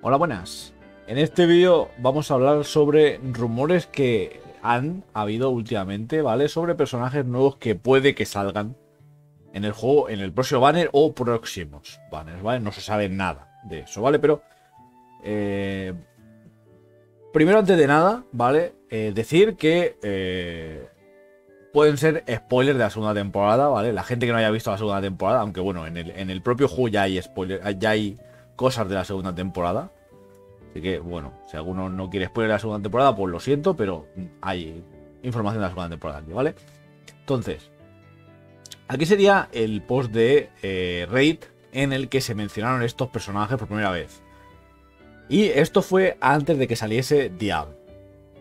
Hola, buenas. En este vídeo vamos a hablar sobre rumores que han habido últimamente, ¿vale? Sobre personajes nuevos que puede que salgan en el juego, en el próximo banner o próximos banners, ¿vale? No se sabe nada de eso, ¿vale? Pero... Eh, primero, antes de nada, ¿vale? Eh, decir que... Eh, pueden ser spoilers de la segunda temporada, ¿vale? La gente que no haya visto la segunda temporada, aunque bueno, en el, en el propio juego ya hay spoilers, ya hay cosas de la segunda temporada. Así que, bueno, si alguno no quiere spoiler la segunda temporada, pues lo siento, pero hay información de la segunda temporada aquí, ¿vale? Entonces, aquí sería el post de eh, Raid en el que se mencionaron estos personajes por primera vez. Y esto fue antes de que saliese Diablo,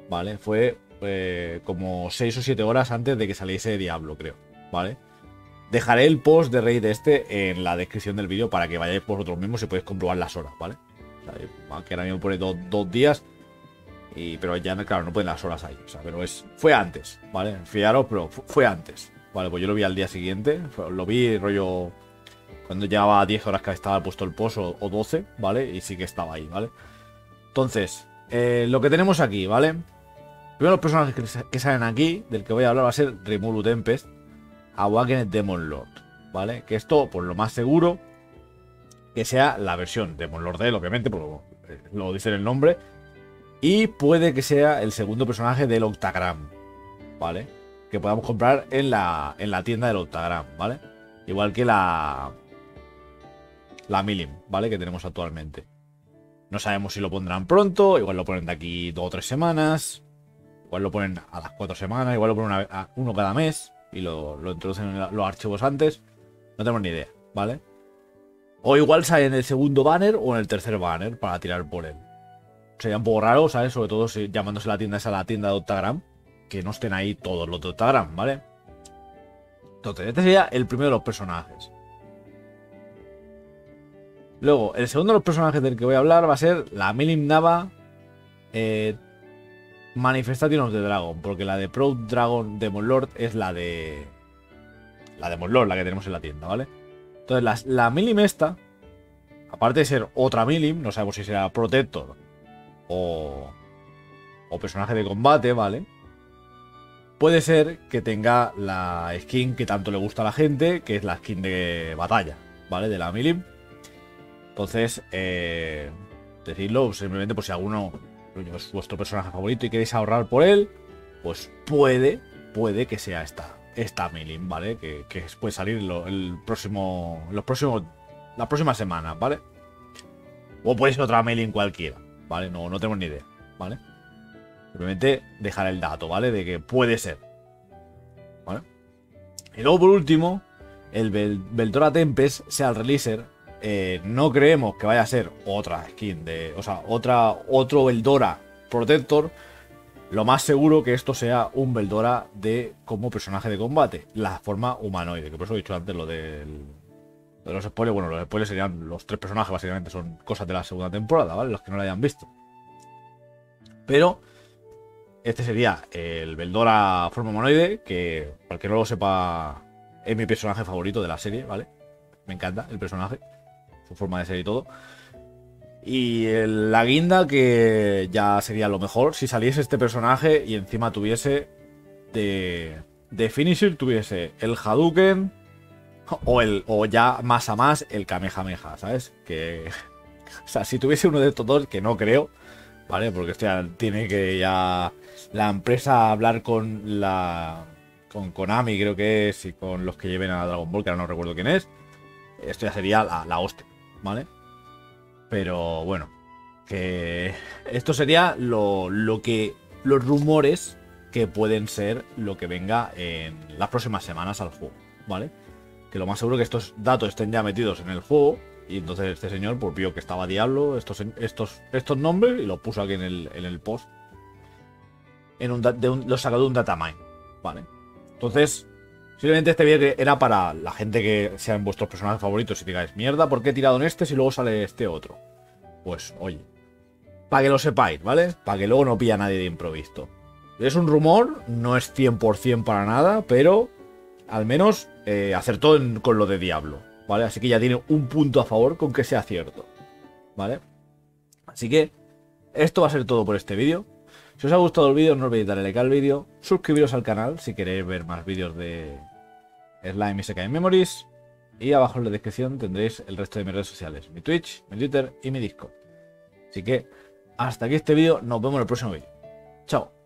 ¿vale? Fue eh, como 6 o 7 horas antes de que saliese Diablo, creo, ¿vale? Dejaré el post de Raid este en la descripción del vídeo para que vayáis vosotros mismos y podéis comprobar las horas, ¿vale? que ahora mismo pone dos, días, y, pero ya, claro, no ponen las horas ahí, o sea, pero es, fue antes, ¿vale? Fijaros, pero fue antes, ¿vale? Pues yo lo vi al día siguiente, lo vi rollo cuando llevaba 10 horas que estaba puesto el post o, 12, ¿vale? Y sí que estaba ahí, ¿vale? Entonces, eh, lo que tenemos aquí, ¿vale? Primero los personajes que, salen aquí, del que voy a hablar, va a ser Rimuru Tempest, Awakened Demon Lord, ¿vale? Que esto, por lo más seguro, que sea la versión Demon Lord de él, obviamente, por eh, lo, dice el nombre. Y puede que sea el segundo personaje del Octagram, ¿vale? Que podamos comprar en la, en la tienda del Octagram, ¿vale? Igual que la... La Milim, ¿vale? Que tenemos actualmente. No sabemos si lo pondrán pronto, igual lo ponen de aquí dos o tres semanas. Igual lo ponen a las cuatro semanas, igual lo ponen uno cada mes y lo, introducen en los archivos antes. No tenemos ni idea, ¿vale? O igual sale en el segundo banner o en el tercer banner para tirar por él. Sería un poco raro, ¿sabes? Sobre todo si llamándose la tienda esa la tienda de Octagram. Que no estén ahí todos los de Octagram, ¿vale? Entonces, este sería el primero de los personajes. Luego, el segundo de los personajes del que voy a hablar va a ser la Milim Nava eh, Manifestation of the Dragon, porque la de Pro Dragon Demon Lord es la de. La Demon Lord, la que tenemos en la tienda, ¿vale? Entonces, la, Milim esta, aparte de ser otra Milim, no sabemos si será Protector o, o personaje de combate, ¿vale? Puede ser que tenga la skin que tanto le gusta a la gente, que es la skin de batalla, ¿vale? De la Milim. Entonces, eh, decirlo simplemente por si alguno es vuestro personaje favorito y queréis ahorrar por él, pues puede, puede que sea esta, esta Milling, ¿vale? Que, que puede salir el próximo, los próximos, la próxima semana, ¿vale? O puede ser otra Milling cualquiera, ¿vale? No, no tenemos ni idea, ¿vale? Simplemente dejar el dato, ¿vale? De que puede ser, ¿vale? Y luego por último, el Beltora Tempest sea el releaser eh, no creemos que vaya a ser otra skin de. O sea, otra, otro Beldora Protector. Lo más seguro que esto sea un Beldora de como personaje de combate. La forma humanoide. Que por eso he dicho antes lo del. De los spoilers. Bueno, los spoilers serían los tres personajes, básicamente son cosas de la segunda temporada, ¿vale? Los que no la hayan visto. Pero. Este sería el Beldora forma humanoide. Que, para que no lo sepa, es mi personaje favorito de la serie, ¿vale? Me encanta el personaje su forma de ser y todo. Y la guinda que ya sería lo mejor si saliese este personaje y encima tuviese de, de finisher, tuviese el Hadouken o, el, o ya más a más el Kamehameha, ¿sabes? Que, o sea, si tuviese uno de estos dos, que no creo, ¿vale? Porque esto tiene que ya la empresa hablar con la con Konami, creo que es, y con los que lleven a Dragon Ball, que ahora no recuerdo quién es. Esto ya sería la, la hostia. ¿Vale? Pero bueno, que esto sería lo, que los rumores que pueden ser lo que venga en las próximas semanas al juego, ¿vale? Que lo más seguro que estos datos estén ya metidos en el juego y entonces este señor pues vio que estaba Diablo, estos, estos, estos nombres y lo puso aquí en el, en el post. En un, de un, lo sacó de un datamine, ¿vale? Entonces, Simplemente este vídeo era para la gente que sean vuestros personajes favoritos y digáis, mierda, ¿por qué he tirado en este si luego sale este otro? Pues, oye, para que lo sepáis, ¿vale? Para que luego no pilla nadie de improviso. Es un rumor, no es 100% para nada, pero al menos eh, acertó con lo de Diablo, ¿vale? Así que ya tiene un punto a favor con que sea cierto, ¿vale? Así que esto va a ser todo por este vídeo. Si os ha gustado el vídeo, no olvidéis darle like al vídeo, suscribiros al canal si queréis ver más vídeos de Slime y SKM Memories. Y abajo en la descripción tendréis el resto de mis redes sociales, mi Twitch, mi Twitter y mi Discord. Así que hasta aquí este vídeo, nos vemos en el próximo vídeo. Chao.